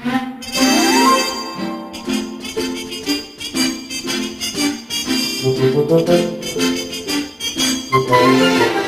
Thank you.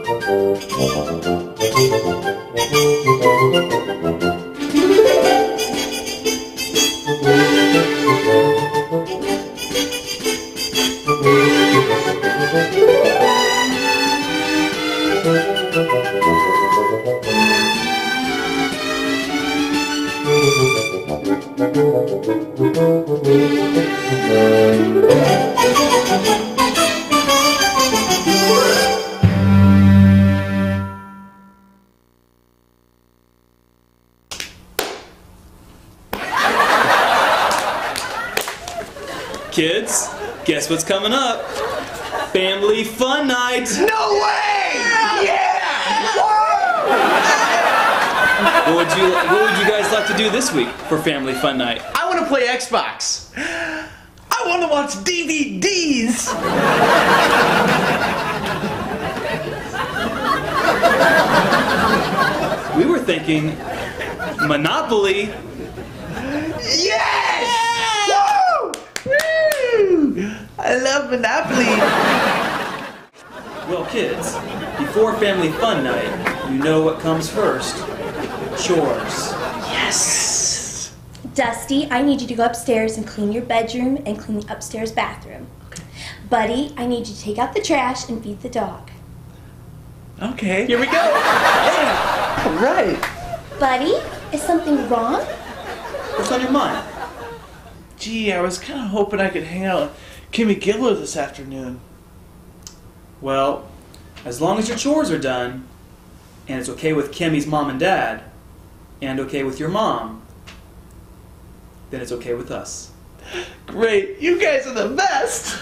Kids, guess what's coming up? Family Fun Night! No way! Yeah! What would you What would you guys like to do this week for Family Fun Night? I want to play Xbox. I want to watch DVDs. We were thinking Monopoly. Yes! Woo! Woo! I love Monopoly. Well, kids, before Family Fun Night, you know what comes first. Chores. Yes. Dusty, I need you to go upstairs and clean your bedroom and clean the upstairs bathroom. Okay. Buddy, I need you to take out the trash and feed the dog. Okay. Here we go. Yeah. All right. Buddy, is something wrong? What's on your mind? Gee, I was kind of hoping I could hang out with Kimmy Gibbler this afternoon. Well, as long as your chores are done, and it's okay with Kimmy's mom and dad, and okay with your mom, then it's okay with us. Great. You guys are the best.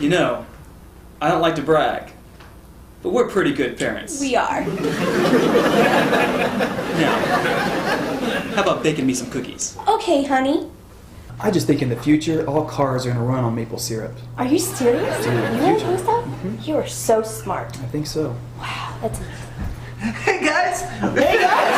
You know, I don't like to brag, but we're pretty good parents. We are. Now, how about baking me some cookies? Okay, honey. I just think in the future, all cars are going to run on maple syrup. Are you serious? Dude, You in the really future. think so? Mm-hmm. You are so smart. I think so. Wow, that's Hey guys. Hey guys!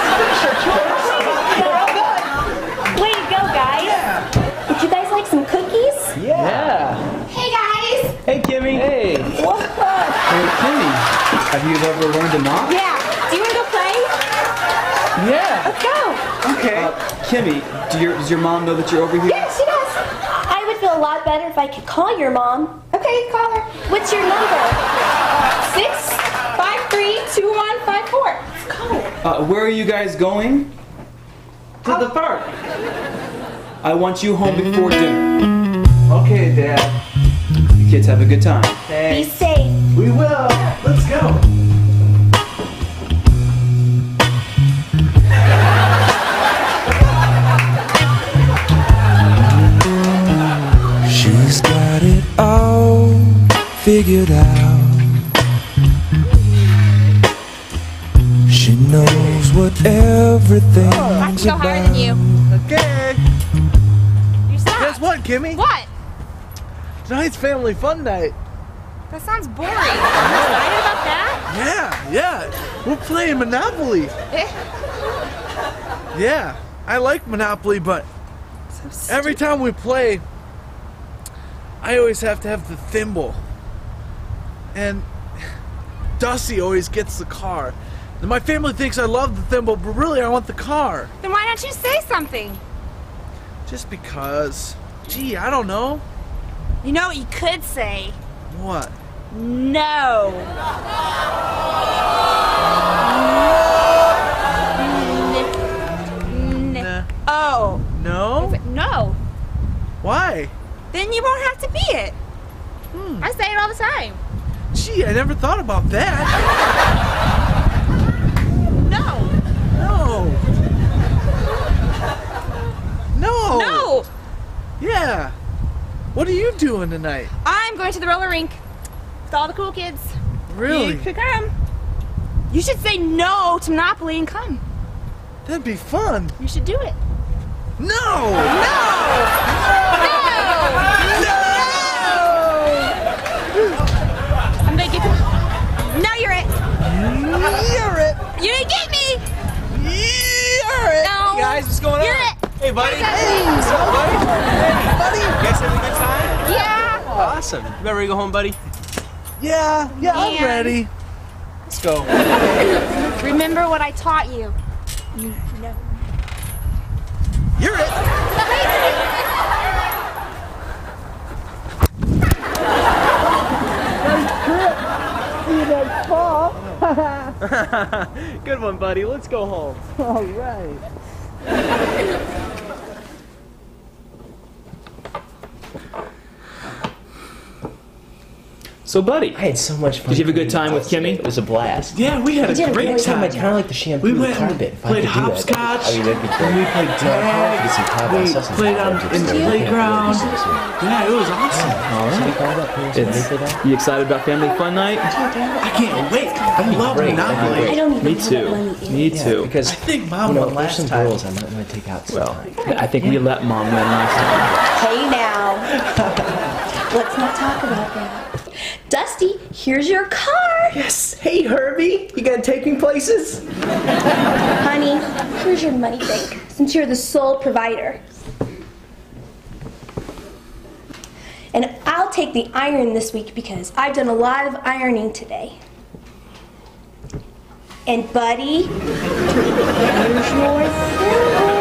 Way to go, guys! Yeah. Would you guys like some cookies? Yeah. Hey, guys! Hey, Kimmy. Hey. Whoa! Hey, Kimmy. Have you ever learned to knock? Yeah, do you want to go play? Yeah. Let's go! Okay. Uh, Kimmy, do your, does your mom know that you're over here? Yeah, she does. I would feel a lot better if I could call your mom. Okay, call her. What's your number? Six five three 2154. Let's go. Uh, where are you guys going? To the park. I want you home before dinner. Okay, Dad. You kids have a good time. Thanks. Be safe. We will. Let's go. She's got it all figured out. Everything's oh, I can go higher than you. Okay. You stop. Guess what, Kimmy? What? Tonight's family fun night. That sounds boring. Are you excited about that? Yeah, yeah. We're playing Monopoly. Yeah, I like Monopoly, but so every time we play, I always have to have the thimble. And Dusty always gets the car. And my family thinks I love the thimble, but really I want the car. Then why don't you say something? Just because. Gee, I don't know. You know what you could say? What? No. N- n- Nah. oh. No? No. Why? Then you won't have to be it. Hmm. I say it all the time. Gee, I never thought about that. No. No. No. No. Yeah. What are you doing tonight? I'm going to the roller rink with all the cool kids. Really? You could come. You should say no to Monopoly and come. That'd be fun. You should do it. No. I'm Awesome. Ready to go home, buddy? Yeah. Yeah, I'm ready. Let's go. Remember what I taught you. You know. You're it. Good one, buddy. Let's go home. All right. So, buddy, I had so much fun. Did you have a good time with. Kimmy? It was a blast. Yeah, we had I did a great every time. I time. kind of like the shampoo We went and carpet. If I played could do that, hopscotch, I mean, that'd be great. and we played No, I wanted to get some tag. We played stuff. on in the so we could playground. do this one. Yeah, it was awesome. Should we call that? Can we it's, you excited about family fun night? I can't wait. I love great. That'd be Monopoly. great. I don't even Me know what too. Me Yeah, too. because I think you Mom know, won there's last some time. girls I might want to take out Well, sometime. I think we let mom win last time. Hey now. Let's not talk about that. Dusty, here's your car. Yes. Hey, Herbie. You gonna take me places? Honey, here's your money bank since you're the sole provider. And I'll take the iron this week because I've done a lot of ironing today. And buddy, here's your thimble.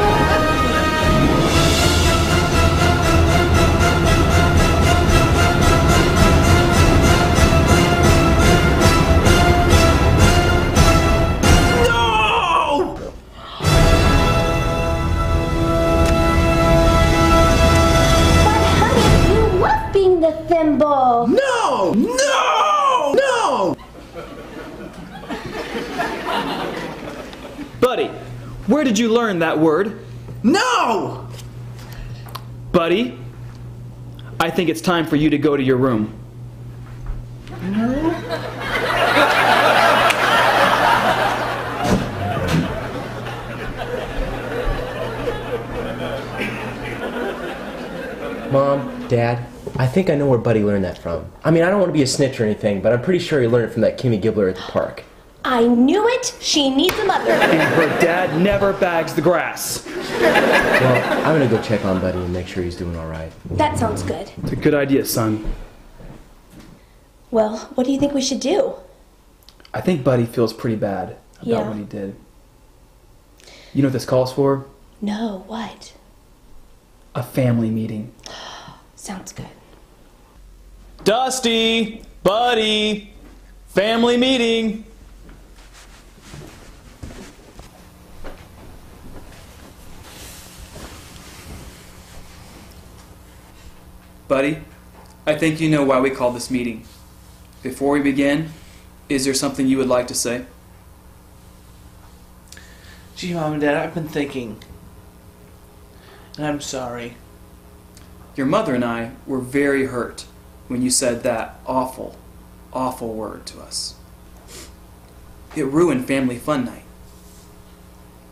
Where did you learn that word? No! Buddy, I think it's time for you to go to your room. No? Mom, Dad, I think I know where Buddy learned that from. I mean, I don't want to be a snitch or anything, but I'm pretty sure he learned it from that Kimmy Gibbler at the park. I knew it. She needs a mother. Her dad never bags the grass. Well, I'm gonna go check on Buddy and make sure he's doing all right. That sounds good. It's a good idea, son. Well, what do you think we should do? I think Buddy feels pretty bad about Yeah. what he did. You know what this calls for? No, what? A family meeting. Sounds good. Dusty, Buddy, family meeting. Buddy, I think you know why we called this meeting. Before we begin, is there something you would like to say? Gee, Mom and Dad, I've been thinking. And I'm sorry. Your mother and I were very hurt when you said that awful, awful word to us. It ruined family fun night.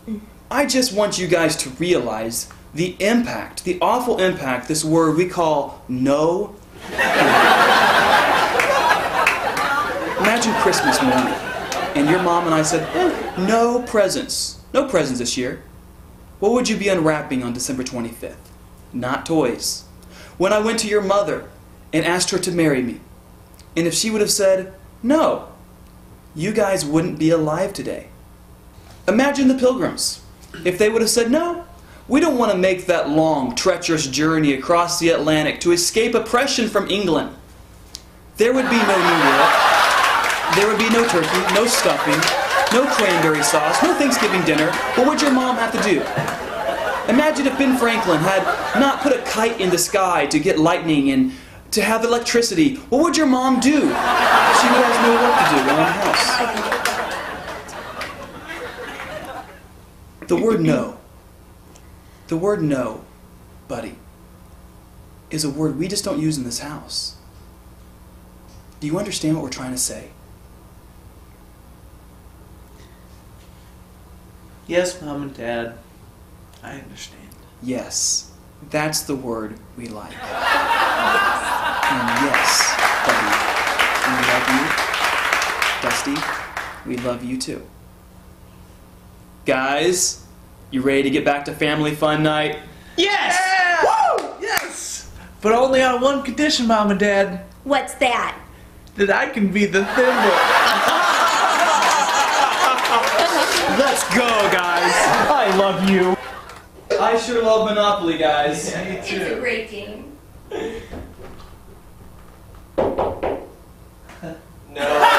Mm. I just want you guys to realize the impact, the awful impact this word we call no. Imagine Christmas morning, and your mom and I said, "Eh, no presents. No presents this year. What would you be unwrapping on December 25th? Not toys. When I went to your mother and asked her to marry me, and if she would have said, no, you guys wouldn't be alive today. Imagine the pilgrims. If they would have said, no, we don't want to make that long, treacherous journey across the Atlantic to escape oppression from England. There would be no New York. There would be no turkey, no stuffing, no cranberry sauce, no Thanksgiving dinner. What would your mom have to do? Imagine if Ben Franklin had not put a kite in the sky to get lightning and to have electricity. What would your mom do? She would have no work to do around the house. The word no. The word no, buddy, is a word we just don't use in this house. Do you understand what we're trying to say? Yes, Mom and Dad. I understand. Yes, that's the word we like. And yes, buddy, we love you. Dusty, we love you too. Guys, you ready to get back to family fun night? Yes! Woo! Yes! But only on one condition, Mom and Dad. What's that? That I can be the thimble. Let's go, guys! I love you. I sure love Monopoly, guys. It's a great game.